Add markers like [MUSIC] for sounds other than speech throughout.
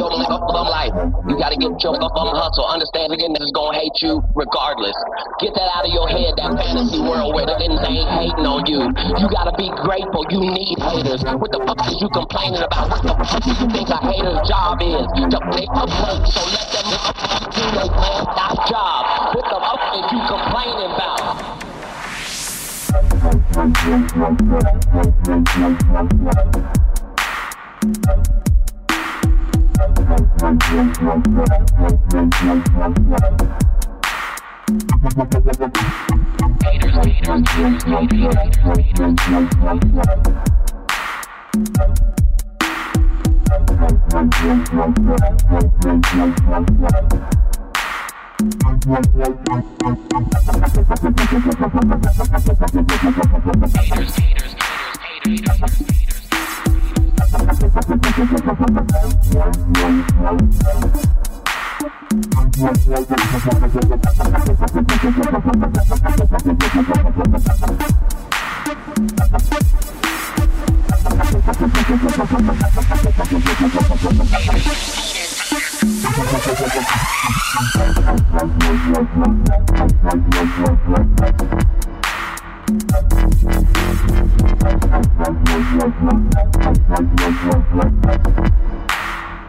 live bum life. You gotta get your bum hustle. Understand again that it's gonna hate you regardless. Get that out of your head, that fantasy world where they ain't hating on you. You gotta be grateful. You need haters. What the fuck is you complaining about? What the fuck do you think a hater's job is? To make a break. So let them do their man job. What the fuck is you complaining about? [LAUGHS] Peters, Peters. Thank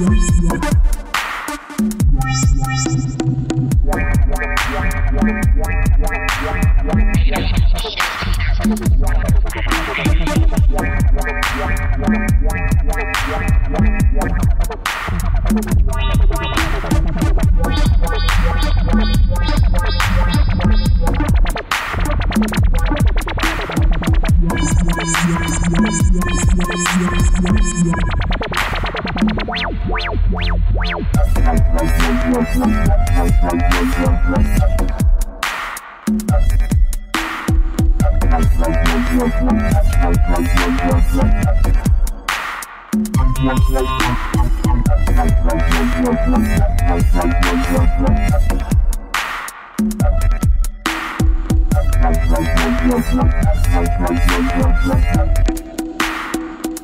Yes, yes. I love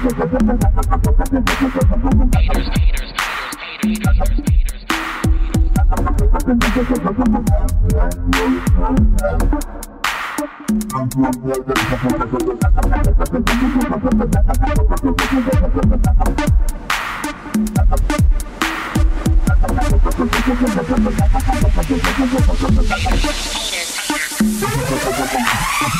Haters. Haters.